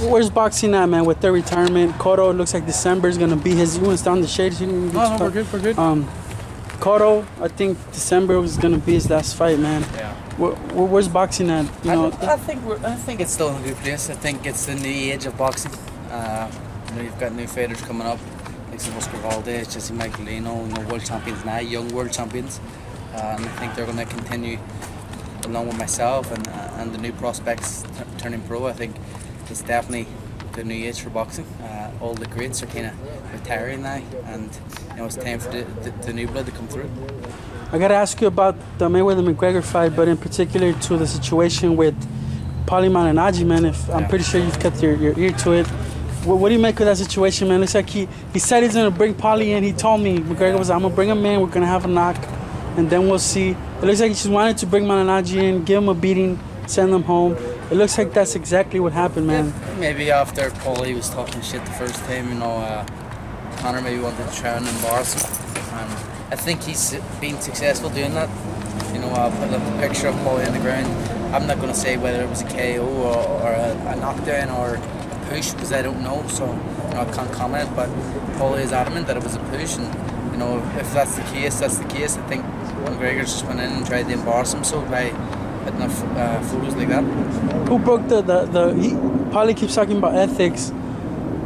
Where's boxing at, man? With their retirement, Cotto looks like December is gonna be his. You want to down the shades? You didn't get Oh, no, we're good, we're good. Um, Cotto, I think December was gonna be his last fight, man. Yeah. Where, where, where's boxing at? You I, know, don't- I think we're, I think it's still in a good place. I think it's the new age of boxing. Uh, you know, you've got new fighters coming up, like Oscar Valdez, Jessie Magdaleno, you know, world champions now, young world champions, uh, and I think they're going to continue along with myself and uh, and the new prospects t- turning pro. I think it's definitely the new age for boxing. Uh, all the greats are kind of retiring now, and you know, it's time for the, the, the new blood to come through. I gotta ask you about the Mayweather McGregor fight, but in particular to the situation with Paulie Malignaggi, man. If I'm pretty sure you've kept your, your ear to it. What, what do you make of that situation, man? Looks like he, he said he's gonna bring Paulie in. He told me McGregor was, I'm gonna bring him in. We're gonna have a knock, and then we'll see. It looks like he just wanted to bring Malignaggi in, give him a beating, send him home. It looks like that's exactly what happened, man. Yeah, maybe after Paulie was talking shit the first time, you know, uh, Conor maybe wanted to try and embarrass him. Um, I think he's been successful doing that. You know, uh, putting up a picture of Paulie on the ground. I'm not going to say whether it was a KO or, or a, a knockdown or a push because I don't know, so you know, I can't comment. But Paulie is adamant that it was a push, and you know, if that's the case, that's the case. I think McGregor just went in and tried to embarrass him so by up uh, photos like that. Who broke the the, the he, Paulie keeps talking about ethics,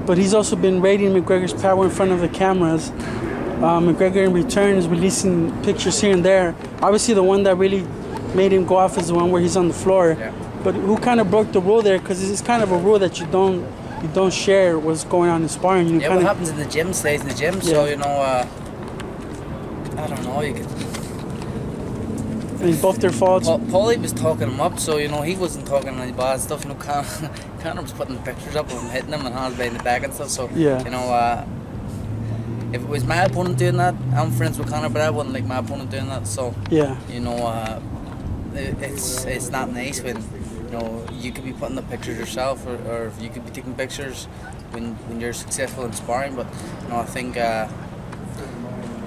but he's also been rating McGregor's power in front of the cameras. Uh, McGregor in return is releasing pictures here and there. Obviously, the one that really made him go off is the one where he's on the floor. Yeah. But who kind of broke the rule there? Because it's kind of a rule that you don't you don't share what's going on in sparring. You Yeah, what happens in the gym stays in the gym. So you know, uh, I don't know. You could. I mean, both their faults. Pa- Paulie was talking him up, so you know he wasn't talking any bad stuff. You know, Con- Conor was putting the pictures up of him hitting him and hands behind the back and stuff. So Yeah. you know, uh, if it was my opponent doing that, I'm friends with Conor, but I wouldn't like my opponent doing that. So Yeah. you know, uh, it, it's it's not nice when you know you could be putting the pictures yourself, or, or you could be taking pictures when when you're successful in sparring. But you know, I think uh,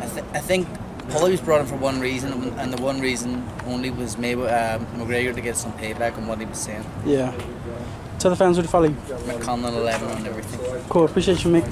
I, th- I think Paulie was brought in for one reason, and the one reason only was maybe uh, McGregor to get some payback on what he was saying. Yeah. Tell the fans what you follow. McConnell 11 and everything. Cool. Appreciate you, Mick.